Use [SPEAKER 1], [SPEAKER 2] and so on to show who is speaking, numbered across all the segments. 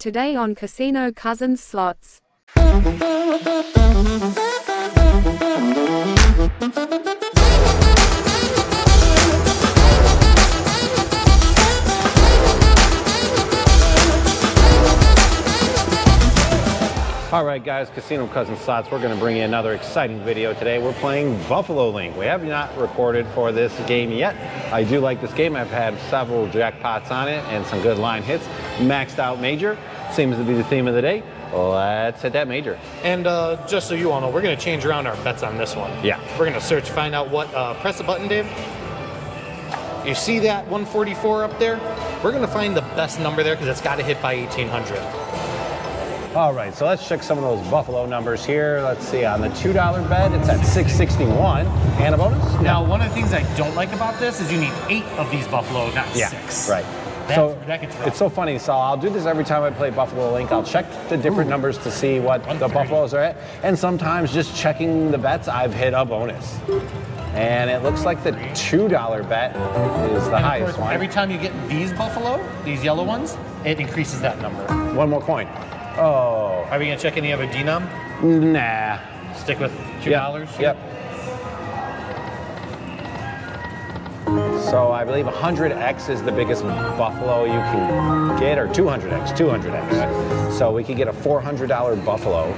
[SPEAKER 1] Today on Casino Cousins Slots.
[SPEAKER 2] All right, guys, Casino Cousin Slots, we're going to bring you another exciting video today. We're playing Buffalo Link. We have not recorded for this game yet. I do like this game. I've had several jackpots on it and some good line hits. Maxed out major seems to be the theme of the day. Let's hit that major.
[SPEAKER 3] And uh, just so you all know, we're going to change around our bets on this one.
[SPEAKER 2] Yeah.
[SPEAKER 3] We're going to search, find out what. Uh, press the button, Dave. You see that 144 up there? We're going to find the best number there because it's got to hit by 1800.
[SPEAKER 2] All right, so let's check some of those Buffalo numbers here. Let's see, on the $2 bet, it's at 661 and a bonus?
[SPEAKER 3] Now, one of the things I don't like about this is you need eight of these Buffalo, not
[SPEAKER 2] Yeah,
[SPEAKER 3] six.
[SPEAKER 2] right.
[SPEAKER 3] That's,
[SPEAKER 2] so
[SPEAKER 3] that
[SPEAKER 2] it's so funny. So I'll do this every time I play Buffalo Link. I'll check the different numbers to see what the Buffaloes are at, and sometimes just checking the bets, I've hit a bonus. And it looks like the two dollar bet is the highest
[SPEAKER 3] course,
[SPEAKER 2] one.
[SPEAKER 3] every time you get these Buffalo, these yellow ones, it increases that number.
[SPEAKER 2] one more coin. Oh,
[SPEAKER 3] Are we going to check any other denom?
[SPEAKER 2] nah.
[SPEAKER 3] Stick with $2?
[SPEAKER 2] Yep. Yep. So I believe 100x is the biggest buffalo you can get, or 200x, 200x. So we could get a $400 buffalo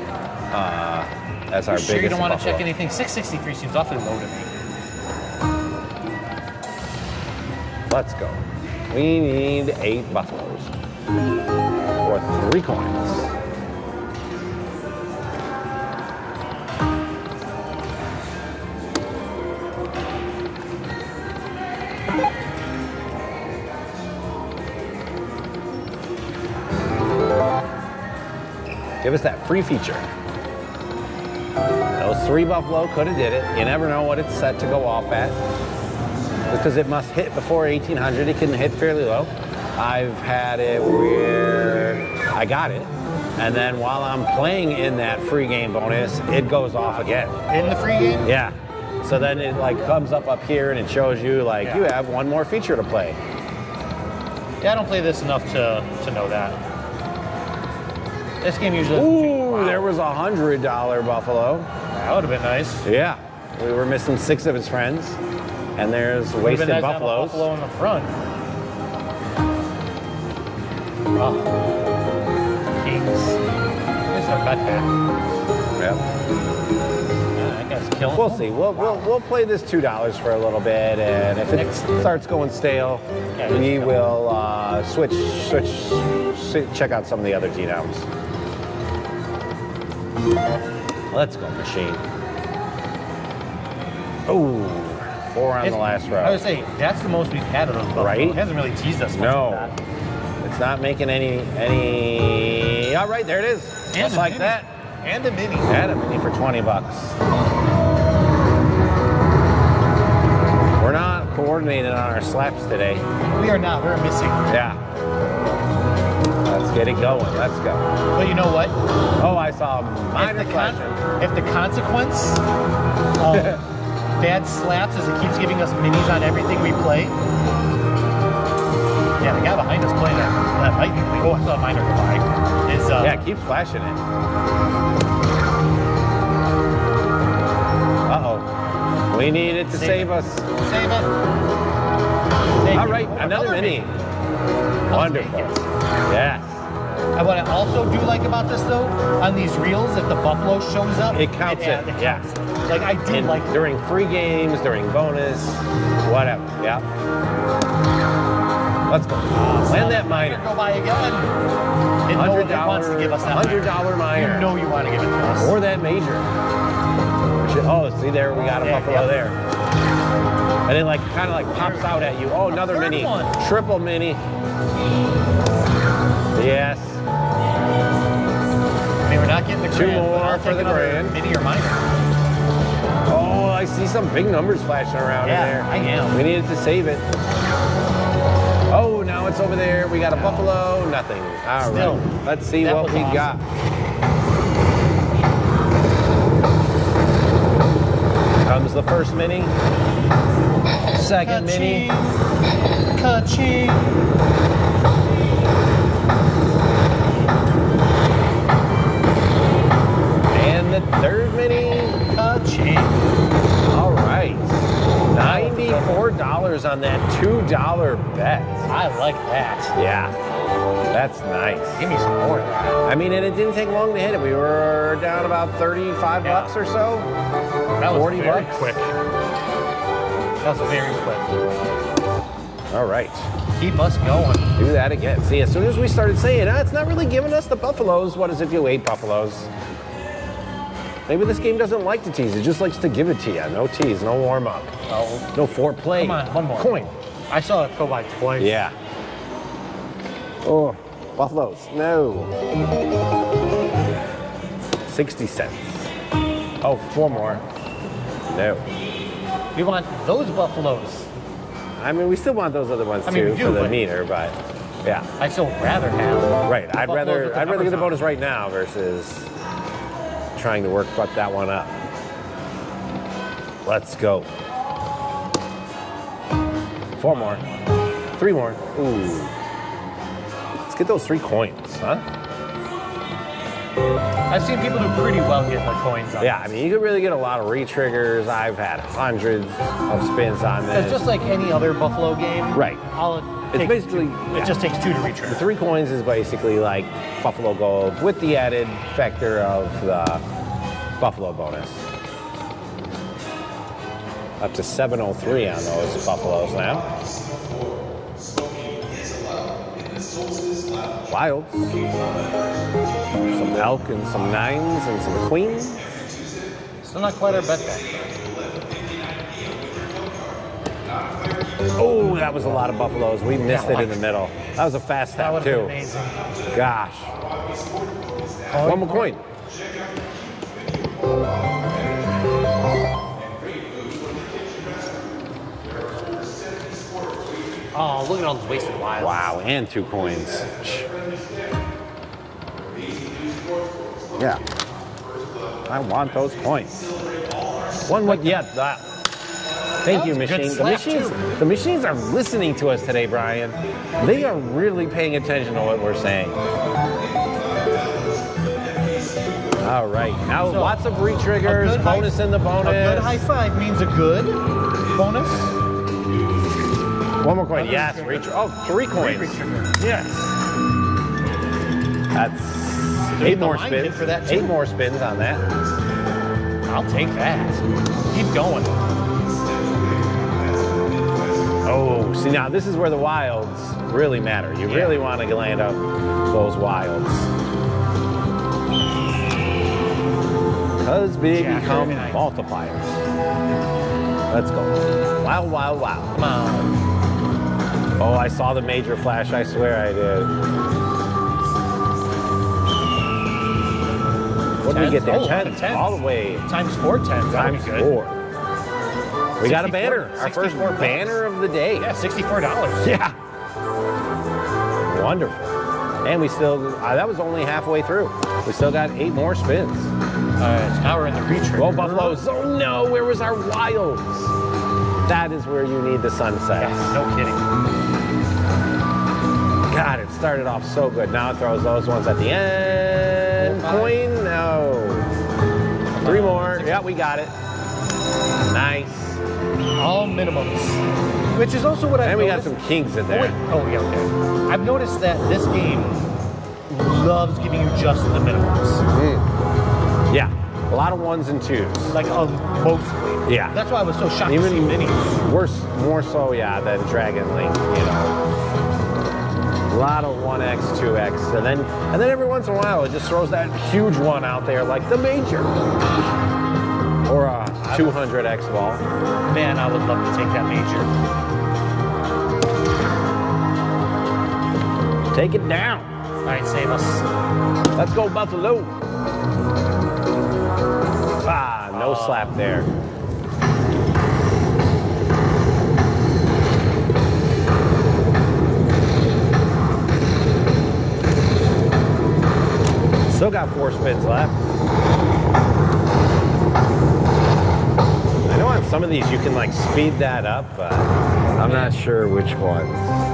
[SPEAKER 2] uh, as our
[SPEAKER 3] You sure
[SPEAKER 2] biggest
[SPEAKER 3] you don't want to check anything? 663 seems awfully low to me.
[SPEAKER 2] Let's go. We need eight buffaloes or three coins. Give us that free feature. Those three buffalo could have did it. You never know what it's set to go off at because it must hit before 1800. It can hit fairly low. I've had it where I got it, and then while I'm playing in that free game bonus, it goes off again.
[SPEAKER 3] In the free game?
[SPEAKER 2] Yeah. So then it like comes up up here and it shows you like
[SPEAKER 3] Yeah.
[SPEAKER 2] you have one more feature to play.
[SPEAKER 3] Yeah, I don't play this enough to, to know that. This game usually.
[SPEAKER 2] Ooh,
[SPEAKER 3] Wow.
[SPEAKER 2] there was a hundred dollar buffalo.
[SPEAKER 3] That would have been nice.
[SPEAKER 2] Yeah. We were missing six of his friends, and there's wasted
[SPEAKER 3] nice to have a
[SPEAKER 2] buffaloes.
[SPEAKER 3] buffalo in the front. Oh. Kings. This is our bet back.
[SPEAKER 2] Yep.
[SPEAKER 3] Yeah, that killing.
[SPEAKER 2] We'll see. We'll, we'll, we'll play this two dollars for a little bit, and if it starts going stale,
[SPEAKER 3] Okay,
[SPEAKER 2] we will uh, switch switch check out some of the other denoms. Let's go, machine. Oh, four on
[SPEAKER 3] It's-
[SPEAKER 2] the last row.
[SPEAKER 3] I would say that's the most we've had of those buffalo.
[SPEAKER 2] Right?
[SPEAKER 3] It hasn't really teased us much
[SPEAKER 2] No. It's not making any any. All right, there it is.
[SPEAKER 3] And
[SPEAKER 2] Just like
[SPEAKER 3] mini.
[SPEAKER 2] that.
[SPEAKER 3] And a mini.
[SPEAKER 2] Had a mini for 20 bucks. We're not coordinated on our slaps today.
[SPEAKER 3] We are not. We're missing.
[SPEAKER 2] Yeah. Let's get it going. Let's go.
[SPEAKER 3] But you know what?
[SPEAKER 2] Oh, I saw a
[SPEAKER 3] If
[SPEAKER 2] minor
[SPEAKER 3] the, if the consequence of bad slaps is it keeps giving us minis on everything we play. Yeah, the guy behind us playing that, that lightning. Oh, I saw a minor go by. Is uh,
[SPEAKER 2] Yeah, keep flashing it. Uh-oh. We need it to
[SPEAKER 3] Save
[SPEAKER 2] save
[SPEAKER 3] it.
[SPEAKER 2] us.
[SPEAKER 3] save it. Thank
[SPEAKER 2] All right,
[SPEAKER 3] Oh,
[SPEAKER 2] another mini.
[SPEAKER 3] I'll
[SPEAKER 2] Wonderful. Yes.
[SPEAKER 3] And what I also do like about this though, on these reels, if the buffalo shows up,
[SPEAKER 2] It counts it, yeah.
[SPEAKER 3] counts it. Like I do
[SPEAKER 2] And
[SPEAKER 3] like
[SPEAKER 2] during free games, during bonus, whatever. Yeah. Let's go. Land that minor.
[SPEAKER 3] Go buy again. It,
[SPEAKER 2] Hundred
[SPEAKER 3] it wants to give us that
[SPEAKER 2] hundred
[SPEAKER 3] dollar
[SPEAKER 2] dollar minor,
[SPEAKER 3] You know you want to give it to us.
[SPEAKER 2] or that major. Oh, see there, we got a
[SPEAKER 3] Yeah,
[SPEAKER 2] buffalo
[SPEAKER 3] yeah.
[SPEAKER 2] there. And it like kind of like pops out at you. Oh, another mini,
[SPEAKER 3] one.
[SPEAKER 2] triple mini. Yes.
[SPEAKER 3] I mean, we're not getting the
[SPEAKER 2] Two
[SPEAKER 3] grand, but
[SPEAKER 2] more
[SPEAKER 3] I'll
[SPEAKER 2] for
[SPEAKER 3] take
[SPEAKER 2] the
[SPEAKER 3] another
[SPEAKER 2] grand.
[SPEAKER 3] Mini or minor.
[SPEAKER 2] Oh, I see some big numbers flashing around
[SPEAKER 3] Yeah,
[SPEAKER 2] in there.
[SPEAKER 3] I am.
[SPEAKER 2] We needed to save it. It's over there. We got a buffalo. Nothing. All right.
[SPEAKER 3] Still,
[SPEAKER 2] Let's see what we
[SPEAKER 3] awesome.
[SPEAKER 2] got. Comes the first mini. Second mini.
[SPEAKER 3] Ka-ching.
[SPEAKER 2] On that $2 bet.
[SPEAKER 3] I like that.
[SPEAKER 2] Yeah, that's nice.
[SPEAKER 3] Give me some more of that.
[SPEAKER 2] I mean, and it didn't take long to hit it. We were down about 35
[SPEAKER 3] Yeah.
[SPEAKER 2] bucks or so.
[SPEAKER 3] That was
[SPEAKER 2] 40
[SPEAKER 3] very
[SPEAKER 2] bucks?
[SPEAKER 3] quick. That was very quick.
[SPEAKER 2] All right,
[SPEAKER 3] Keep us going.
[SPEAKER 2] do that again. See, as soon as we started saying, ah, it's not really giving us the buffaloes. What is it you ate buffaloes? Maybe this game doesn't like to tease. It just likes to give it to you. No tease, no warm up,
[SPEAKER 3] Oh,
[SPEAKER 2] no foreplay.
[SPEAKER 3] come on, one more.
[SPEAKER 2] Coin.
[SPEAKER 3] I saw it go by twice.
[SPEAKER 2] Yeah. Oh, buffaloes. No. 60 cents. Oh, four more. No.
[SPEAKER 3] We want those buffaloes.
[SPEAKER 2] I mean, we still want those other ones
[SPEAKER 3] I mean,
[SPEAKER 2] too
[SPEAKER 3] we do,
[SPEAKER 2] for the meter, but yeah.
[SPEAKER 3] I'd still rather have.
[SPEAKER 2] Right. I'd rather I'd rather get the
[SPEAKER 3] numbers
[SPEAKER 2] bonus right now versus trying to work fuck that one up. Let's go. Four more. Three more. Ooh. Let's get those three coins, huh?
[SPEAKER 3] I've seen people do pretty well getting the coins on.
[SPEAKER 2] Yeah, I mean, you could really get a lot of re-triggers. I've had hundreds of spins on this.
[SPEAKER 3] It's just like any other Buffalo game.
[SPEAKER 2] Right. It's basically- yeah.
[SPEAKER 3] it just takes two to
[SPEAKER 2] The
[SPEAKER 3] retrigger.
[SPEAKER 2] three coins is basically like Buffalo Gold with the added factor of the Buffalo bonus. Up to 703 on those Buffaloes now. Wilds. Some elk and some nines and some queens.
[SPEAKER 3] Still not quite our bet back.
[SPEAKER 2] Oh, that was a lot of Buffaloes. We missed it in the middle. That was a fast
[SPEAKER 3] That
[SPEAKER 2] tap
[SPEAKER 3] would have been
[SPEAKER 2] too. Gosh. One more coin.
[SPEAKER 3] Oh, look at all those wasted wilds.
[SPEAKER 2] Wow, and two coins. Yeah. I want those coins. One with yeah. That. Thank
[SPEAKER 3] That
[SPEAKER 2] you,
[SPEAKER 3] was a good
[SPEAKER 2] machine. The machines,
[SPEAKER 3] too.
[SPEAKER 2] the machines are listening to us today, Brian. They are really paying attention to what we're saying. All right, now
[SPEAKER 3] So,
[SPEAKER 2] lots of re-triggers,
[SPEAKER 3] good high-
[SPEAKER 2] bonus in the bonus.
[SPEAKER 3] A good high five means a good bonus.
[SPEAKER 2] One more coin. Yes, re- oh, three coins. Yes. That's eight more spins.
[SPEAKER 3] for that.
[SPEAKER 2] Eight more spins on that.
[SPEAKER 3] I'll take that. Keep going.
[SPEAKER 2] Oh, see now this is where the wilds really matter. You
[SPEAKER 3] Yeah.
[SPEAKER 2] really want to land up those wilds. Because they
[SPEAKER 3] Yeah,
[SPEAKER 2] become multipliers. Let's go. Wow, wow, wow.
[SPEAKER 3] Come on.
[SPEAKER 2] Oh, I saw the major flash. I swear I did. What did we get there?
[SPEAKER 3] Oh,
[SPEAKER 2] Ten.
[SPEAKER 3] tens.
[SPEAKER 2] All the way
[SPEAKER 3] Times four tens. That'd
[SPEAKER 2] times
[SPEAKER 3] good.
[SPEAKER 2] four. We got a banner. Our first banner of the day.
[SPEAKER 3] Yeah, sixty-four dollars.
[SPEAKER 2] Yeah. Wonderful. And we still, uh, that was only halfway through. We still got eight more spins.
[SPEAKER 3] All right, now we're in the reach.
[SPEAKER 2] Well, Buffaloes. Oh no, where was our wilds? That is where you need the sunset.
[SPEAKER 3] Yes, no kidding.
[SPEAKER 2] God, it started off so good. Now it throws those ones at the end.
[SPEAKER 3] Four.
[SPEAKER 2] Coin? No. Three more. Yeah, we got it. Nice.
[SPEAKER 3] All minimums, which is also what I.
[SPEAKER 2] And we got some kings in
[SPEAKER 3] Oh,
[SPEAKER 2] there.
[SPEAKER 3] wait. Oh, yeah, okay. I've noticed that this game loves giving you just the minimums,
[SPEAKER 2] Yeah. A lot of ones and twos.
[SPEAKER 3] like um, mostly.
[SPEAKER 2] Yeah.
[SPEAKER 3] That's why I was so shocked
[SPEAKER 2] Even
[SPEAKER 3] to see minis.
[SPEAKER 2] worse, more so, yeah, than Dragon Link. You know, a lot of one X, two X, and then and then every once in a while it just throws that huge one out there, like the major or a 200 X ball.
[SPEAKER 3] Man, I would love to take that major.
[SPEAKER 2] Take it down.
[SPEAKER 3] All right, save us.
[SPEAKER 2] Let's go Buffalo. Slap there. Still got four spins left. I know on some of these you can like speed that up, but I'm not sure which ones.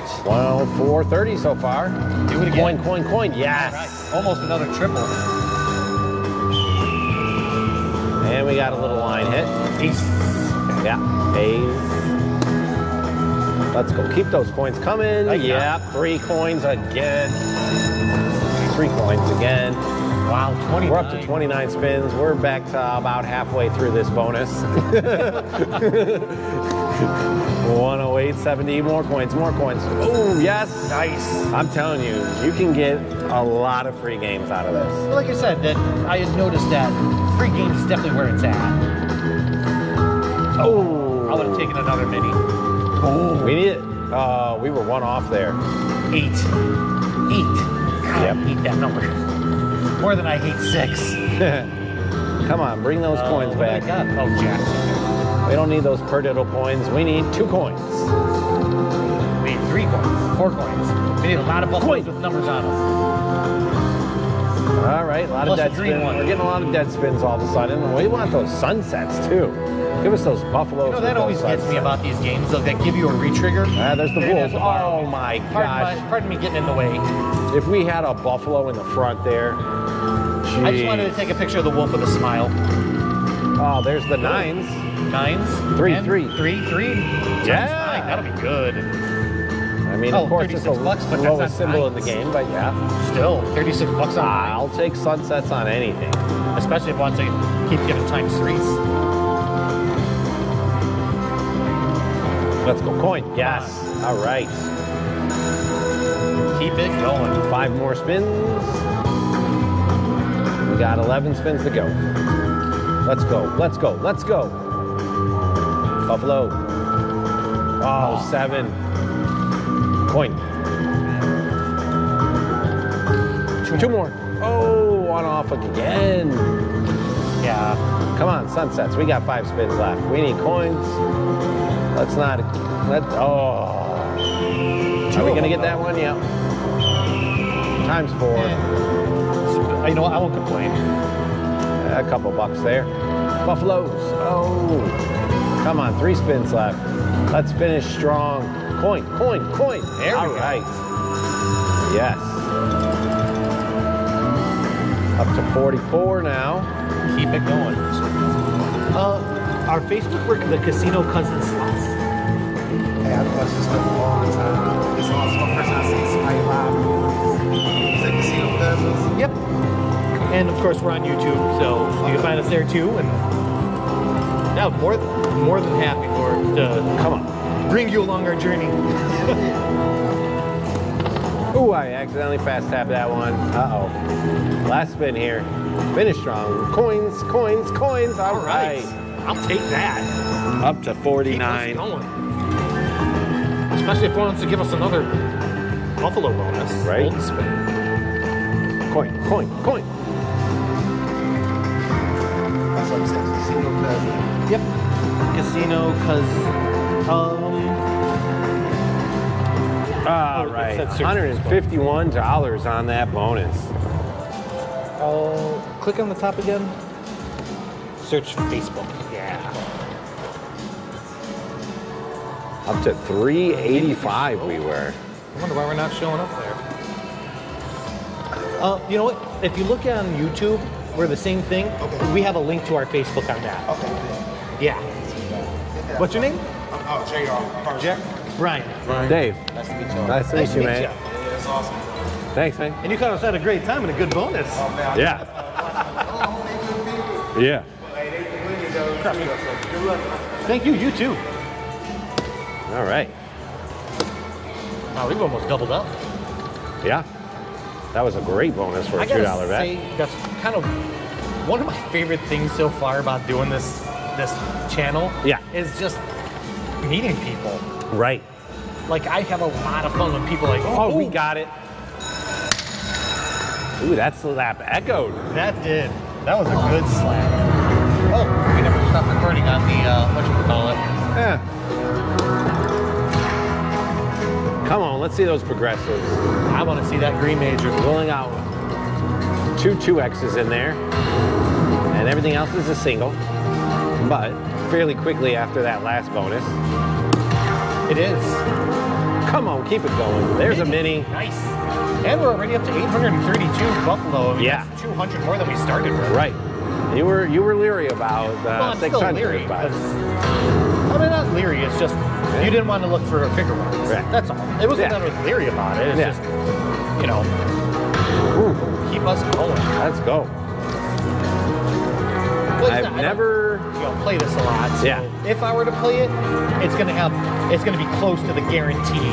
[SPEAKER 3] Right.
[SPEAKER 2] Well, 430 so far.
[SPEAKER 3] Do it
[SPEAKER 2] Coin,
[SPEAKER 3] again.
[SPEAKER 2] coin, coin.
[SPEAKER 3] All
[SPEAKER 2] Yes.
[SPEAKER 3] right. Almost another triple.
[SPEAKER 2] And we got a little line hit.
[SPEAKER 3] Ace.
[SPEAKER 2] Yeah, A's. Let's go. Keep those coins coming.
[SPEAKER 3] Like
[SPEAKER 2] yeah, three coins again. Three coins again.
[SPEAKER 3] Wow, 29.
[SPEAKER 2] We're up to 29 spins. We're back to about halfway through this bonus. 108, 70, more coins, more coins. Oh, yes.
[SPEAKER 3] Nice.
[SPEAKER 2] I'm telling you, you can get a lot of free games out of this.
[SPEAKER 3] Well, like I said, that I had noticed that free games is definitely where it's at.
[SPEAKER 2] Oh,
[SPEAKER 3] I would have taken another mini. Oh.
[SPEAKER 2] We need it. Uh, we were one off there.
[SPEAKER 3] Eight. Eight. God,
[SPEAKER 2] Yep.
[SPEAKER 3] I hate that number. More than I hate six.
[SPEAKER 2] Come on, bring those coins
[SPEAKER 3] Uh, what do I
[SPEAKER 2] back.
[SPEAKER 3] got? Oh, Jack.
[SPEAKER 2] We don't need those perdiddle coins. We need two coins.
[SPEAKER 3] We need three coins. Four coins. We need a lot of buffaloes
[SPEAKER 2] Coin.
[SPEAKER 3] with numbers on them.
[SPEAKER 2] All right, a lot
[SPEAKER 3] Plus
[SPEAKER 2] of dead spins. We're getting a lot of dead spins all of a sudden. We want those sunsets too. Give us those buffaloes.
[SPEAKER 3] You know, that always gets me about these games. Though, that give you a retrigger.
[SPEAKER 2] Ah, there's the wolf.
[SPEAKER 3] is, a bar.
[SPEAKER 2] Oh my
[SPEAKER 3] Pardon,
[SPEAKER 2] gosh.
[SPEAKER 3] my, pardon me getting in the way.
[SPEAKER 2] If we had a buffalo in the front there.
[SPEAKER 3] I just wanted to take a picture of the wolf with a smile.
[SPEAKER 2] Oh, there's the nines.
[SPEAKER 3] Nines?
[SPEAKER 2] Three,
[SPEAKER 3] And
[SPEAKER 2] three.
[SPEAKER 3] Three, three?
[SPEAKER 2] Yeah.
[SPEAKER 3] nine, That'll be good.
[SPEAKER 2] I mean,
[SPEAKER 3] Oh,
[SPEAKER 2] of course, it's the
[SPEAKER 3] 36 bucks, but that's
[SPEAKER 2] lowest symbol in the game, but yeah.
[SPEAKER 3] Still, 36 bucks on nine.
[SPEAKER 2] I'll take sunsets on anything.
[SPEAKER 3] Especially if once I keep getting times threes.
[SPEAKER 2] Let's go. Coin. Yes. All right.
[SPEAKER 3] Keep it going.
[SPEAKER 2] Five more spins. We got 11 spins to go. Let's go. Let's go. Let's go. Buffalo. Oh, seven. Coin. Two, more. Oh, one off again.
[SPEAKER 3] Yeah.
[SPEAKER 2] Come on, sunsets. We got five spins left. We need coins. Let's not let. Oh. Are we gonna get that one? Yeah. Times four.
[SPEAKER 3] You know what? I won't complain.
[SPEAKER 2] A couple bucks there. Buffaloes. Oh. Come on, three spins left. Let's finish strong. Coin, coin, coin.
[SPEAKER 3] There we
[SPEAKER 2] All
[SPEAKER 3] go.
[SPEAKER 2] Yes. Up to 44 now.
[SPEAKER 3] Keep it going. Uh, our Facebook work, the Casino Cousin Slots.
[SPEAKER 4] Hey, I watch this stuff all the time. It's awesome. My first time seeing somebody live. It's like Casino Cousins.
[SPEAKER 3] Yep. And of course, we're on YouTube, so you can find us there too. And yeah, more more than happy for to
[SPEAKER 2] Come on.
[SPEAKER 3] bring you along our journey.
[SPEAKER 2] Ooh, I accidentally fast tapped that one. Uh-oh. Last spin here. Finish strong. Coins, coins, coins. All right.
[SPEAKER 3] I'll take that.
[SPEAKER 2] Up to 49.
[SPEAKER 3] going. Especially if one wants to give us another Buffalo bonus.
[SPEAKER 2] Right.
[SPEAKER 3] Golden spin.
[SPEAKER 2] Coin, coin, coin.
[SPEAKER 4] Casino,
[SPEAKER 3] cause um.
[SPEAKER 2] All
[SPEAKER 3] Oh,
[SPEAKER 2] right.
[SPEAKER 3] it said search
[SPEAKER 2] $151 on that bonus.
[SPEAKER 3] Uh, click on the top again. Search Facebook. Yeah.
[SPEAKER 2] Up to 385 we were.
[SPEAKER 3] I wonder why we're not showing up there. Uh, you know what? If you look on YouTube, we're the same thing.
[SPEAKER 4] Okay.
[SPEAKER 3] We have a link to our Facebook on that.
[SPEAKER 4] Okay.
[SPEAKER 3] Yeah. What's your name?
[SPEAKER 4] Oh, JR.
[SPEAKER 3] Jack. Brian. Brian.
[SPEAKER 2] Dave,
[SPEAKER 4] Nice to meet you.
[SPEAKER 2] nice to meet you,
[SPEAKER 3] to meet
[SPEAKER 2] man.
[SPEAKER 3] you.
[SPEAKER 4] Yeah, that's awesome.
[SPEAKER 2] Thanks, man.
[SPEAKER 3] And you kind of had a great time and a good bonus.
[SPEAKER 4] Oh, man.
[SPEAKER 2] Yeah. Yeah.
[SPEAKER 3] Thank you. You too.
[SPEAKER 2] All right.
[SPEAKER 3] Wow, we've almost doubled up.
[SPEAKER 2] Yeah. That was a great bonus for a $2 bet.
[SPEAKER 3] say, that's kind of one of my favorite things so far about doing this this channel.
[SPEAKER 2] Yeah.
[SPEAKER 3] Is just meeting people.
[SPEAKER 2] Right.
[SPEAKER 3] Like I have a lot of fun when people like,
[SPEAKER 2] Oh,
[SPEAKER 3] oh,
[SPEAKER 2] we got it. Ooh, that slap echoed.
[SPEAKER 3] That did. That was a good slap. Oh, we never stopped recording on the uh, what you call it.
[SPEAKER 2] Yeah. Come on, let's see those progressives.
[SPEAKER 3] I want to see that green major.
[SPEAKER 2] Rolling out two 2Xs in there. And everything else is a single. But fairly quickly after that last bonus.
[SPEAKER 3] It is.
[SPEAKER 2] Come on, keep it going. There's a mini.
[SPEAKER 3] Nice. And we're already up to 832 Buffalo. I mean,
[SPEAKER 2] Yeah.
[SPEAKER 3] that's 200 more than we started with.
[SPEAKER 2] Right. You were you were leery about uh,
[SPEAKER 3] Well, I'm still
[SPEAKER 2] 600,
[SPEAKER 3] leery
[SPEAKER 2] but
[SPEAKER 3] I mean not leery. It's just you didn't want to look for a bigger ones.
[SPEAKER 2] Right.
[SPEAKER 3] That's all. It wasn't
[SPEAKER 2] Yeah.
[SPEAKER 3] that I was leery about it. It's
[SPEAKER 2] Yeah.
[SPEAKER 3] just you know keep us going.
[SPEAKER 2] let's go.
[SPEAKER 3] Don't,
[SPEAKER 2] never.
[SPEAKER 3] you know play this a lot. So
[SPEAKER 2] Yeah.
[SPEAKER 3] If I were to play it, it's gonna have it's gonna be close to the guarantee.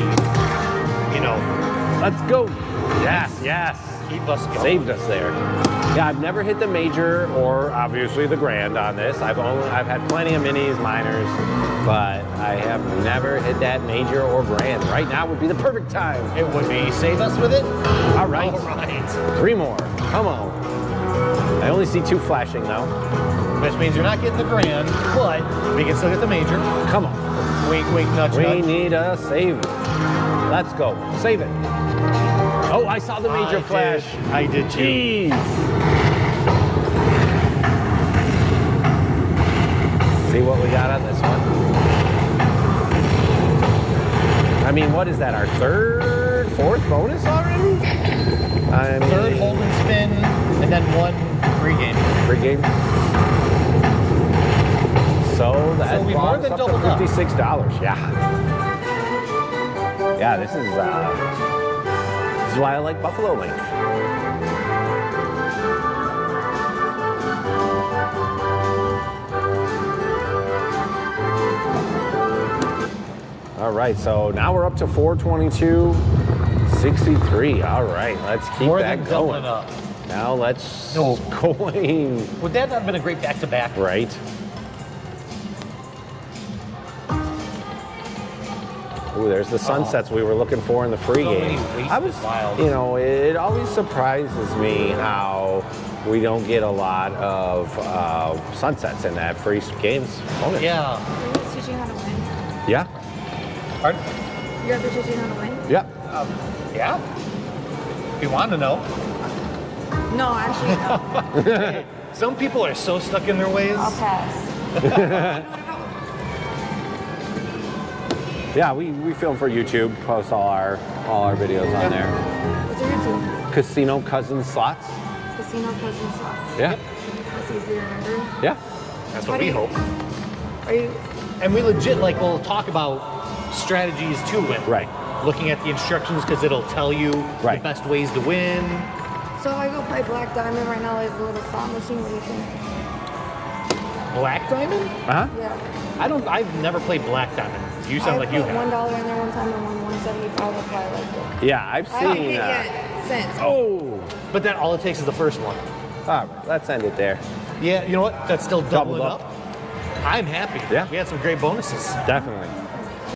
[SPEAKER 3] You know,
[SPEAKER 2] Let's go. Yes, yes.
[SPEAKER 3] keep us going.
[SPEAKER 2] Saved us there. Yeah, I've never hit the major or obviously the grand on this. I've only I've had plenty of minis, minors, but I have never hit that major or grand. Right now would be the perfect time.
[SPEAKER 3] It would be save us with it.
[SPEAKER 2] All right.
[SPEAKER 3] All right.
[SPEAKER 2] Three more. Come on. I only see two flashing though.
[SPEAKER 3] Which means you're not getting the grand, but we can still get the major.
[SPEAKER 2] Come on.
[SPEAKER 3] Wink, wink, nudge,
[SPEAKER 2] We
[SPEAKER 3] nudge.
[SPEAKER 2] need a save. Let's go. Save it. Oh, I saw the major
[SPEAKER 3] I
[SPEAKER 2] flash.
[SPEAKER 3] Did. I did too.
[SPEAKER 2] Jeez. See what we got on this one. I mean, what is that? Our third, fourth bonus already? I mean,
[SPEAKER 3] Third hold and spin, and then one free game.
[SPEAKER 2] Free game. So that
[SPEAKER 3] So we more than
[SPEAKER 2] up to
[SPEAKER 3] doubled up.
[SPEAKER 2] fifty-six dollars. Yeah. Yeah, this is uh, this is why I like Buffalo Link. All right, so now we're up to 422, 63. All right, let's keep
[SPEAKER 3] More
[SPEAKER 2] that
[SPEAKER 3] than
[SPEAKER 2] going.
[SPEAKER 3] up.
[SPEAKER 2] Now let's
[SPEAKER 3] No.
[SPEAKER 2] going
[SPEAKER 3] Would that not have been a great back to back?
[SPEAKER 2] right. Ooh, there's the sunsets we were looking for in the free
[SPEAKER 3] So
[SPEAKER 2] game. I was,
[SPEAKER 3] wasted
[SPEAKER 2] you know, it always surprises me how we don't get a lot of uh, sunsets in that free games bonus.
[SPEAKER 3] Yeah.
[SPEAKER 5] Are you teaching how to win?
[SPEAKER 2] Yeah.
[SPEAKER 3] Pardon?
[SPEAKER 5] You're ever teaching how to win?
[SPEAKER 2] Yeah.
[SPEAKER 3] Um, yeah. If you want to know.
[SPEAKER 5] No, actually, no.
[SPEAKER 3] Some people are so stuck in their ways.
[SPEAKER 5] I'll pass.
[SPEAKER 2] Yeah, we, we film for YouTube, post all our all our videos on there.
[SPEAKER 5] What's your YouTube?
[SPEAKER 2] Casino Cousins Slots.
[SPEAKER 5] Casino Cousin Slots.
[SPEAKER 2] Yeah.
[SPEAKER 5] That's easy to remember.
[SPEAKER 2] Yeah.
[SPEAKER 3] That's
[SPEAKER 5] How
[SPEAKER 3] what we
[SPEAKER 5] you-
[SPEAKER 3] hope.
[SPEAKER 5] Are you?
[SPEAKER 3] And we legit like we'll talk about strategies to win.
[SPEAKER 2] Right.
[SPEAKER 3] Looking at the instructions because it'll tell you
[SPEAKER 2] Right.
[SPEAKER 3] the best ways to win.
[SPEAKER 5] So if I go play Black Diamond right now, like a little slot machine. What do you think?
[SPEAKER 3] Black Diamond?
[SPEAKER 2] Uh huh.
[SPEAKER 5] Yeah.
[SPEAKER 3] I don't. I've never played Black Diamond. You sound
[SPEAKER 5] I
[SPEAKER 3] like you
[SPEAKER 5] put one
[SPEAKER 3] have.
[SPEAKER 5] dollar in there one time and won one seventy five. That's why I liked it.
[SPEAKER 2] Yeah, I've
[SPEAKER 5] I haven't hit
[SPEAKER 2] seen. Uh,
[SPEAKER 5] yet since.
[SPEAKER 2] oh.
[SPEAKER 3] But then all it takes is the first one.
[SPEAKER 2] All right, let's end it there.
[SPEAKER 3] Yeah. You know what? That's still
[SPEAKER 2] Doubled
[SPEAKER 3] doubling
[SPEAKER 2] up.
[SPEAKER 3] up. I'm happy.
[SPEAKER 2] Yeah.
[SPEAKER 3] We had some great bonuses.
[SPEAKER 2] Definitely.